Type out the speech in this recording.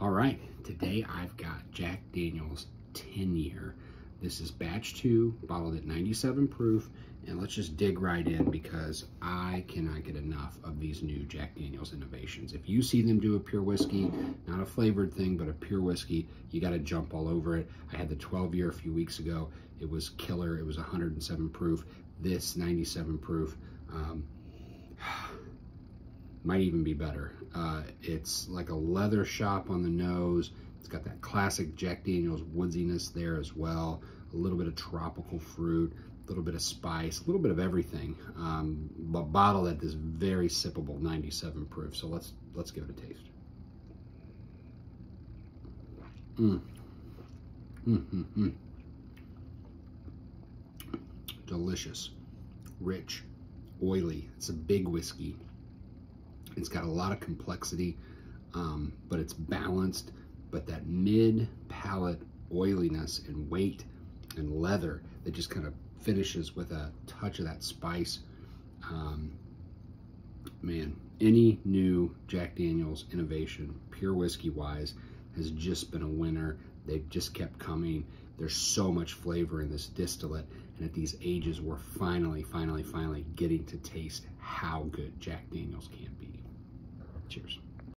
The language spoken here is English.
All right, today I've got Jack Daniels 10 year. This is batch two, bottled at 97 proof, and let's just dig right in because I cannot get enough of these new Jack Daniels innovations. If you see them do a pure whiskey, not a flavored thing, but a pure whiskey, you got to jump all over it. I had the 12 year a few weeks ago. It was killer. It was 107 proof. This 97 proof. Um, might even be better. Uh, it's like a leather shop on the nose. It's got that classic Jack Daniels woodsiness there as well. A little bit of tropical fruit, a little bit of spice, a little bit of everything. Um, but bottled at this very sippable 97 proof. So let's let's give it a taste. Mm. Mm, mm, mm. Delicious, rich, oily. It's a big whiskey. It's got a lot of complexity, um, but it's balanced. But that mid palate oiliness and weight and leather that just kind of finishes with a touch of that spice. Um, man, any new Jack Daniels innovation, pure whiskey wise, has just been a winner. They've just kept coming. There's so much flavor in this distillate. And at these ages, we're finally, finally, finally getting to taste how good Jack Daniels can be. Cheers.